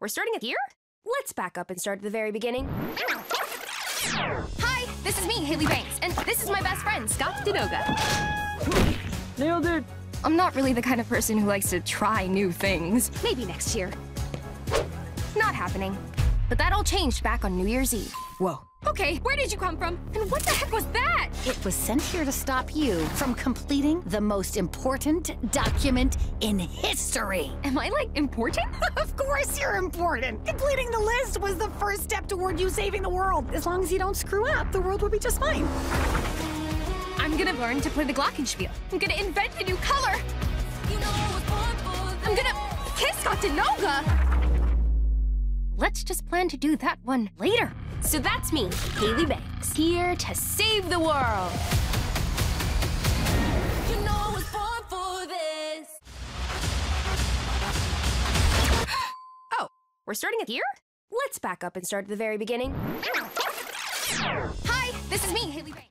we're starting at here? Let's back up and start at the very beginning. Hi, this is me, Hailey Banks, and this is my best friend, Scott Denoga. Nailed it! I'm not really the kind of person who likes to try new things. Maybe next year. Not happening. But that all changed back on New Year's Eve. Whoa. Okay, where did you come from? And what the heck was that? It was sent here to stop you from completing the most important document in history. Am I, like, important? of course you're important. Completing the list was the first step toward you saving the world. As long as you don't screw up, the world will be just fine. I'm gonna learn to play the Glockenspiel. I'm gonna invent a new color. I'm gonna kiss Scott Denoga. Let's just plan to do that one later. So that's me, Hailey Banks, here to save the world. You know I was born for this. Oh, we're starting at here? Let's back up and start at the very beginning. Hi, this is me, Hailey Banks.